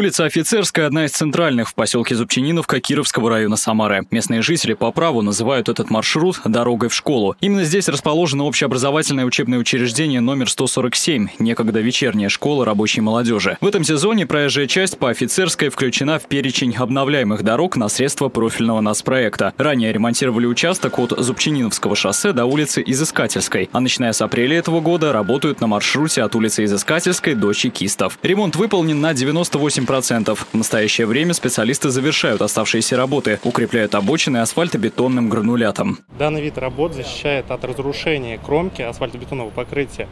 Улица Офицерская – одна из центральных в поселке Зубчининовка Кировского района Самары. Местные жители по праву называют этот маршрут «дорогой в школу». Именно здесь расположено общеобразовательное учебное учреждение номер 147, некогда вечерняя школа рабочей молодежи. В этом сезоне проезжая часть по Офицерской включена в перечень обновляемых дорог на средства профильного нацпроекта. Ранее ремонтировали участок от Зубчининовского шоссе до улицы Изыскательской, а начиная с апреля этого года работают на маршруте от улицы Изыскательской до Чекистов. Ремонт выполнен на 98 в настоящее время специалисты завершают оставшиеся работы, укрепляют обочины асфальтобетонным гранулятом. Данный вид работ защищает от разрушения кромки асфальтобетонного покрытия.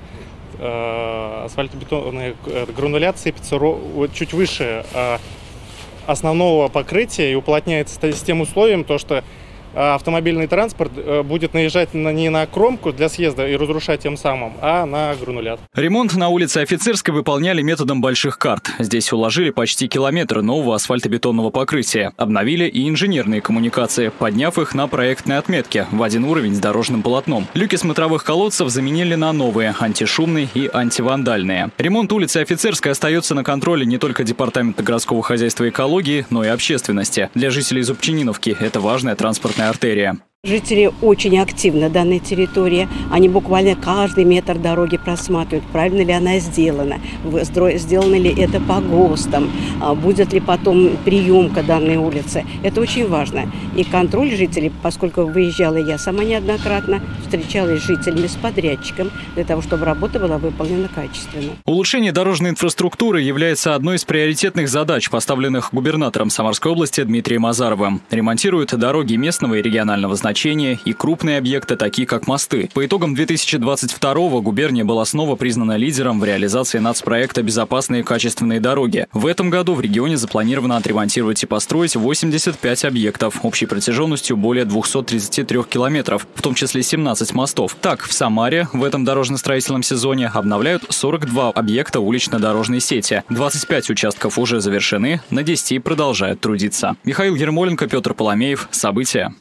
Э, асфальтобетонный э, гранулят сыпется чуть выше э, основного покрытия и уплотняется с тем условием, то, что автомобильный транспорт э, будет наезжать на, не на кромку для съезда и разрушать тем самым, а на гранулят. Ремонт на улице Офицерской выполняли методом больших карт. Здесь уложили почти километр нового асфальтобетонного покрытия. Обновили и инженерные коммуникации, подняв их на проектной отметке в один уровень с дорожным полотном. Люки смотровых колодцев заменили на новые, антишумные и антивандальные. Ремонт улицы Офицерской остается на контроле не только Департамента городского хозяйства и экологии, но и общественности. Для жителей Зубчининовки это важная транспортная артерия. Жители очень активны данной территории. Они буквально каждый метр дороги просматривают, правильно ли она сделана, сделано ли это по ГОСТам, а будет ли потом приемка данной улицы. Это очень важно. И контроль жителей, поскольку выезжала я сама неоднократно, встречалась с жителями, с подрядчиком, для того, чтобы работа была выполнена качественно. Улучшение дорожной инфраструктуры является одной из приоритетных задач, поставленных губернатором Самарской области Дмитрием Азаровым. Ремонтируют дороги местного и регионального значения значения и крупные объекты, такие как мосты. По итогам 2022 губерния была снова признана лидером в реализации нацпроекта «Безопасные качественные дороги». В этом году в регионе запланировано отремонтировать и построить 85 объектов общей протяженностью более 233 километров, в том числе 17 мостов. Так, в Самаре в этом дорожно-строительном сезоне обновляют 42 объекта улично-дорожной сети. 25 участков уже завершены, на 10 продолжают трудиться. Михаил Ермоленко, Петр Поломеев. События.